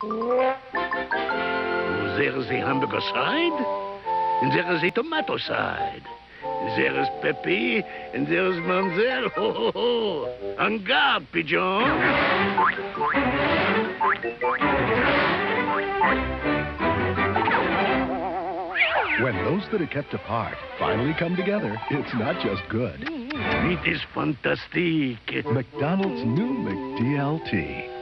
There is the hamburger side, there is the tomato side. There is Pepe, and there is Mamselle. Ho, ho, ho. En garde, pigeon. When those that are kept apart finally come together, it's not just good. It is fantastic. McDonald's new McDLT.